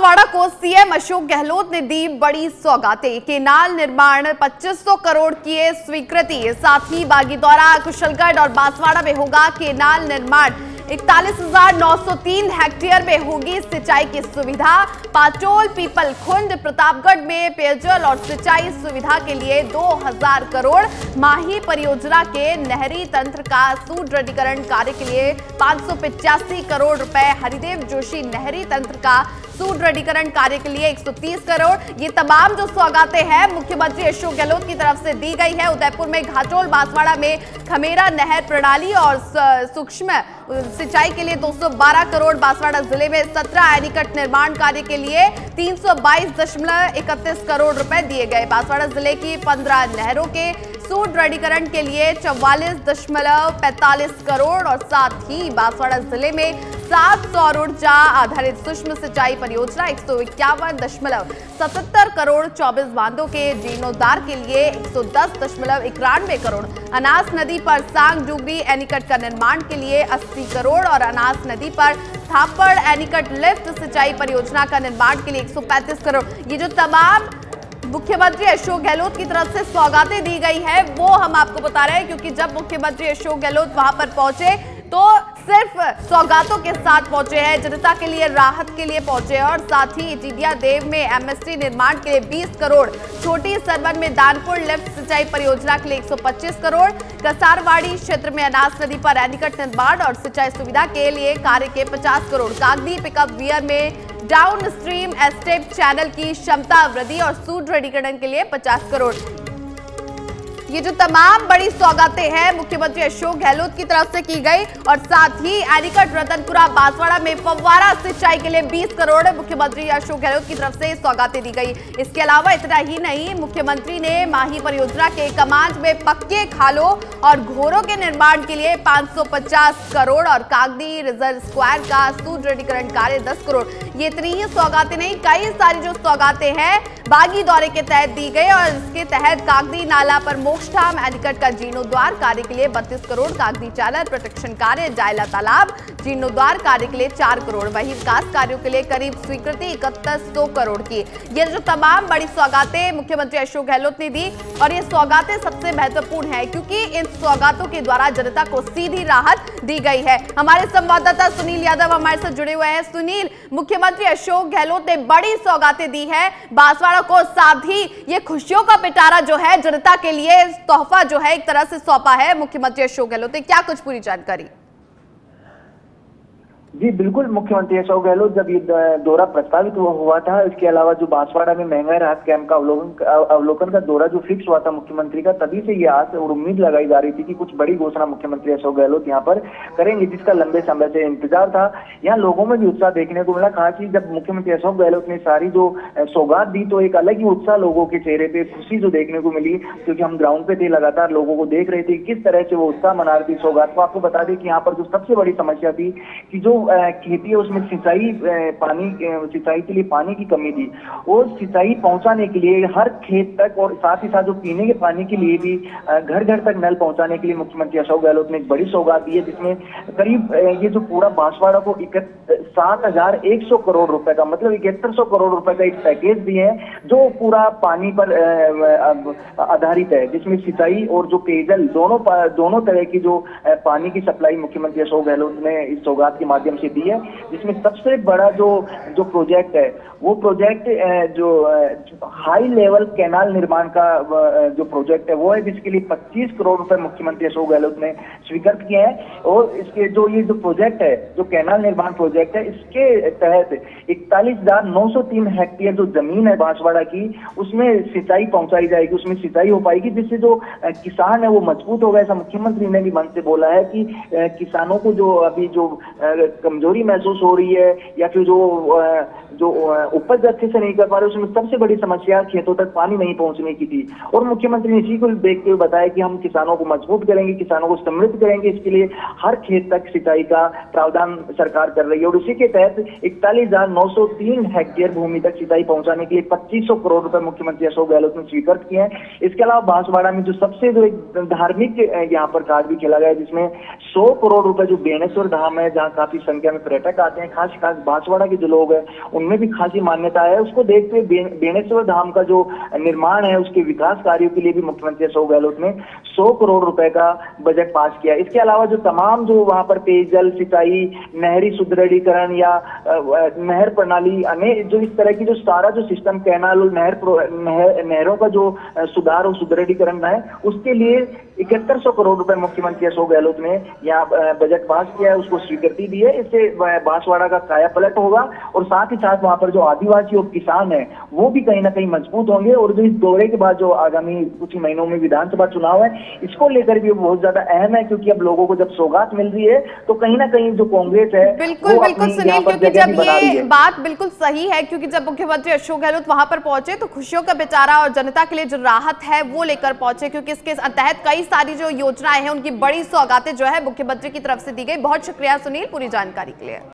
बांसवाड़ा को सीएम अशोक गहलोत ने दी बड़ी सौगातें। केनाल निर्माण 2500 करोड़ की स्वीकृति। साथ ही बागीदौरा कुशलगढ़ और बांसवाड़ा में होगा केनाल निर्माण। इकतालीस हेक्टेयर में होगी सिंचाई की सुविधा। पाटोल पीपल खुंड प्रतापगढ़ में पेयजल और सिंचाई सुविधा के लिए 2000 करोड़। माही परियोजना के नहरी तंत्र का सुदृढ़ीकरण कार्य के लिए पाँच करोड़ रुपए। हरिदेव जोशी नहरी तंत्र का सुदृढ़ीकरण कार्य के लिए 130 करोड़। ये तमाम जो सौगातें हैं, मुख्यमंत्री अशोक गहलोत की तरफ़ से दी गई है। उदयपुर में घाटोल बांसवाड़ा में खमेरा नहर प्रणाली और सूक्ष्म सिंचाई के लिए 212 करोड़ बांसवाड़ा ज़िले में 17 एनिकट निर्माण कार्य के लिए तीन करोड़ रुपए दिए गए। बांसवाड़ा ज़िले की 15 नहरों के सुदृढ़ीकरण के लिए चौवालीस दशमलव पैंतालीस करोड़ और साथ ही बांसवाड़ा ज़िले में सात सौर ऊर्जा आधारित सूक्ष्म सिंचाई परियोजना एक सौ इक्यावन दशमलव सतहत्तर करोड़ चौबीस बांधों के जीर्णोद्धार के लिए एक सौ दस दशमलव इक्यानवे करोड़। अनास नदी पर सांग डुगरी एनिकट का निर्माण के लिए अस्सी करोड़ और अनास नदी पर थापड़ एनिकट लिफ्ट सिंचाई परियोजना का निर्माण के लिए एक सौ पैंतीस करोड़। ये जो तमाम मुख्यमंत्री अशोक गहलोत की तरफ़ से सौगातें दी गई है, वो हम आपको बता रहे हैं, क्योंकि जब मुख्यमंत्री अशोक गहलोत वहाँ पर पहुँचे तो सिर्फ़ सौगातों के साथ पहुँचे हैं, जनता के लिए, राहत के लिए पहुँचे हैं और साथ ही टिडिया देव में एमएसटी निर्माण के लिए 20 करोड़, छोटी सरवन में दानपुर लिफ्ट सिंचाई परियोजना के लिए 125 करोड़, कसारवाड़ी क्षेत्र में अनास नदी पर एनिकट निर्माण और सिंचाई सुविधा के लिए कार्य के 50 करोड़, कागदी पिकअप वियर में डाउन स्ट्रीम एस्टेप चैनल की क्षमता वृद्धि और सुदृढ़ीकरण के लिए 50 करोड़। ये जो तमाम बड़ी सौगातें हैं, मुख्यमंत्री अशोक गहलोत की तरफ़ से की गई और साथ ही एनिकट रतनपुरा बांसवाड़ा में फव्वारा सिंचाई के लिए 20 करोड़ मुख्यमंत्री अशोक गहलोत की तरफ़ से सौगातें दी गई। इसके अलावा इतना ही नहीं, मुख्यमंत्री ने माही परियोजना के कमांड में पक्के खालों और घोरों के निर्माण के लिए 550 करोड़ और कागदी रिज़र्व स्क्वायर का सुदृढ़ीकरण कार्य 10 करोड़। ये इतनी ही सौगातें नहीं, कई सारी जो सौगातें हैं, बागी दौरे के तहत दी गई और इसके तहत कागदी नाला पर मोक्षधाम एडिकट का जीर्णोद्वार कार्य के लिए बत्तीस करोड़ कागदी चालर प्रोटेक्शन कार्य, जायला तालाब। जीर्णोद्वार कार्य के लिए चार करोड़, वही विकास कार्यों के लिए करीब स्वीकृति इकतीस सौ करोड़ की। ये जो तमाम बड़ी सौगातें मुख्यमंत्री अशोक गहलोत ने दी, और ये सौगातें सबसे महत्वपूर्ण है, क्योंकि इन सौगातों के द्वारा जनता को सीधी राहत दी गई है। हमारे संवाददाता सुनील यादव हमारे साथ जुड़े हुए हैं। सुनील, मुख्यमंत्री अशोक गहलोत ने बड़ी सौगातें दी है। बांसवाड़ा को साथ ही ये खुशियों का पिटारा जो है जनता के लिए तोहफा जो है एक तरह से सौंपा है मुख्यमंत्री अशोक गहलोत ने। क्या कुछ पूरी जानकारी? जी, बिल्कुल मुख्यमंत्री अशोक गहलोत, जब ये दौरा प्रस्तावित हुआ था, इसके अलावा जो बांसवाड़ा में महँगाई राहत कैंप का अवलोकन अवलोकन का दौरा जो फिक्स हुआ था मुख्यमंत्री का, तभी से ये आस और उम्मीद लगाई जा रही थी कि कुछ बड़ी घोषणा मुख्यमंत्री अशोक गहलोत यहाँ पर करेंगे, जिसका लंबे समय से इंतज़ार था। यहाँ लोगों में भी उत्साह देखने को मिला, कहा कि जब मुख्यमंत्री अशोक गहलोत ने सारी जो सौगात दी तो एक अलग ही उत्साह लोगों के चेहरे पे खुशी जो देखने को मिली, क्योंकि हम ग्राउंड पे थे, लगातार लोगों को देख रहे थे, किस तरह से वो उत्साह मना रही थी सौगात को। आपको बता दें कि यहाँ पर जो सबसे बड़ी समस्या थी, कि जो खेती है, उसमें सिंचाई पानी सिंचाई के लिए पानी की कमी थी। वो सिंचाई पहुँचाने के लिए हर खेत तक और साथ ही साथ जो पीने के पानी के लिए भी घर घर तक नल पहुँचाने के लिए मुख्यमंत्री अशोक गहलोत ने एक बड़ी सौगात दी है, जिसमें करीब ये जो पूरा बांसवाड़ा को सात हज़ार एक सौ करोड़ रुपए का मतलब इकहत्तर सौ करोड़ रुपए का एक पैकेज भी है, जो पूरा पानी पर आधारित है, जिसमें सिंचाई और जो पेयजल दोनों दोनों तरह की जो पानी की सप्लाई मुख्यमंत्री अशोक गहलोत ने इस सौगात के माध्यम से दी है, जिसमें सबसे बड़ा जो जो प्रोजेक्ट है, वो प्रोजेक्ट जो हाई लेवल कैनाल निर्माण का जो प्रोजेक्ट है, वो है जिसके लिए 25 करोड़ रुपए मुख्यमंत्री अशोक गहलोत ने स्वीकृत किए हैं। और इसके जो ये जो प्रोजेक्ट है, जो कैनाल निर्माण प्रोजेक्ट है, इसके तहत इकतालीस हेक्टेयर जो ज़मीन है बांसवाड़ा की, उसमें सिंचाई पहुंचाई जाएगी, उसमें सिंचाई हो पाएगी, जिससे जो किसान है वो मज़बूत होगा ऐसा मुख्यमंत्री ने भी मन से बोला है कि किसानों को जो अभी जो कमज़ोरी महसूस हो रही है, या फिर जो जो उपज अच्छे से नहीं कर पा रहे, उसमें सबसे बड़ी समस्या खेतों तक पानी नहीं पहुँचने की थी। और मुख्यमंत्री ने इसी को देखते हुए बताया कि हम किसानों को मज़बूत करेंगे, किसानों को समृद्ध करेंगे, इसके लिए हर खेत तक सिंचाई का प्रावधान सरकार कर रही है। और उसी के तहत इकतालीस हेक्टेयर भूमि तक सिंचाई पहुँचाने के लिए पच्चीस करोड़ रुपए मुख्यमंत्री अशोक गहलोत ने स्वीकृत किए हैं। इसके अलावा बांसवाड़ा में जो सबसे जो एक धार्मिक यहाँ पर कार्ड भी खेला गया जिसमें सौ करोड़ रुपए जो बेनेश्वर धाम है, जहाँ काफ़ी संख्या में पर्यटक आते हैं, खास खास बांसवाड़ा के जो लोग हैं, उनमें भी खासी मान्यता है। उसको देखते हुए बेणेश्वर धाम का जो निर्माण है, उसके विकास कार्यों के लिए भी मुख्यमंत्री अशोक गहलोत ने सौ करोड़ रुपए का बजट पास किया। इसके अलावा जो तमाम जो वहाँ पर पेयजल, सिंचाई, नहरी सुदृढ़ीकरण या नहर प्रणाली, अनेक जो इस तरह की जो सारा जो सिस्टम, कैनाल, नहर नहरों का जो सुधार और सुदृढ़ीकरण है, उसके लिए इकहत्तर सौ करोड़ रुपए मुख्यमंत्री अशोक गहलोत ने यहाँ बजट पास किया है उसको स्वीकृति दी है। इससे बांसवाड़ा का काया पलट होगा और साथ ही साथ वहाँ पर जो आदिवासी और किसान है वो भी कहीं ना कहीं मज़बूत होंगे और जो इस दौरे के बाद जो आगामी कुछ महीनों में विधानसभा चुनाव है इसको लेकर भी बहुत ज़्यादा अहम है क्योंकि अब लोगों को जब सौगात मिल रही है तो कहीं ना कहीं जो कांग्रेस है बिल्कुल बिल्कुल सुनील क्योंकि जब ये बात बिल्कुल सही है क्योंकि जब मुख्यमंत्री अशोक गहलोत वहाँ पर पहुँचे तो खुशियों का बेचारा और जनता के लिए जो राहत है वो लेकर पहुँचे क्योंकि इसके तहत कई सारी जो योजनाएँ हैं, उनकी बड़ी सौगातें जो है मुख्यमंत्री की तरफ़ से दी गई। बहुत शुक्रिया सुनील, पूरी जानकारी के लिए।